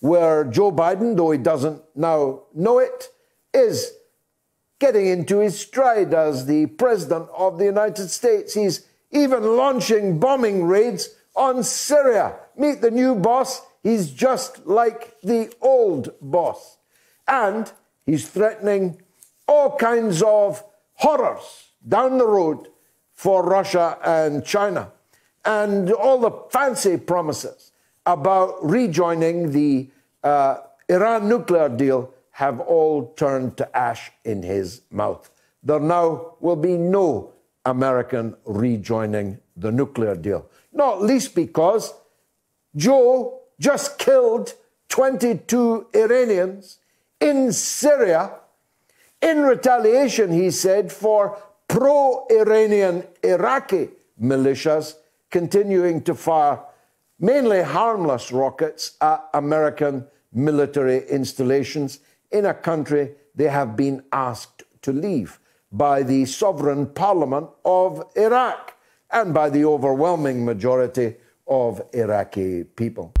where Joe Biden, though he doesn't now know it, is getting into his stride as the President of the United States. He's even launching bombing raids on Syria. Meet the new boss. He's just like the old boss. And he's threatening all kinds of horrors down the road for Russia and China. And all the fancy promises about rejoining the uh, Iran nuclear deal have all turned to ash in his mouth. There now will be no American rejoining the nuclear deal, not least because Joe just killed 22 Iranians in Syria in retaliation, he said, for pro Iranian Iraqi militias continuing to fire mainly harmless rockets at American military installations in a country they have been asked to leave by the sovereign parliament of Iraq and by the overwhelming majority of Iraqi people.